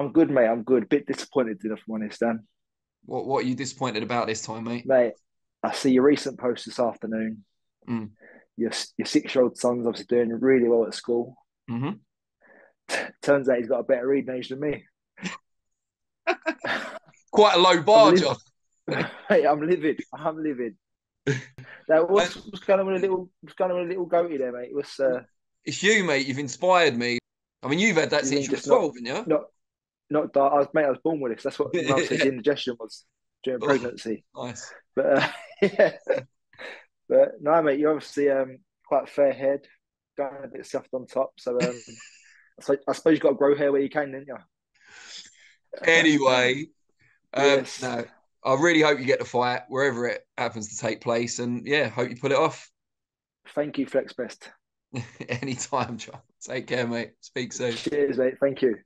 I'm good, mate. I'm good. A Bit disappointed, if I'm honest, Dan. What What are you disappointed about this time, mate? Mate, I see your recent post this afternoon. Mm. Your your six year old son's obviously doing really well at school. hmm Turns out he's got a better reading age than me. Quite a low bar, John. Mate, I'm livid. I'm livid. Now, what's, what's going on with a little? What's going on with a little goatee there, mate? What's uh, It's you, mate. You've inspired me. I mean, you've had that You since you were just not- 12, haven't you? not not dark? I was mate. I was born with this. That's what mum said. The indigestion was during Oh. pregnancy. Nice. But uh, yeah, but no, mate. You're obviously um, quite fair head, going a bit soft on top. So um, so I suppose you've got to grow hair where you can, didn't you? Anyway, um, Yes. no, I really hope you get the fight wherever it happens to take place. And yeah, hope you pull it off Thank you, Flexpest. anytime, John. Take care, mate. Speak soon. Cheers, mate. Thank you.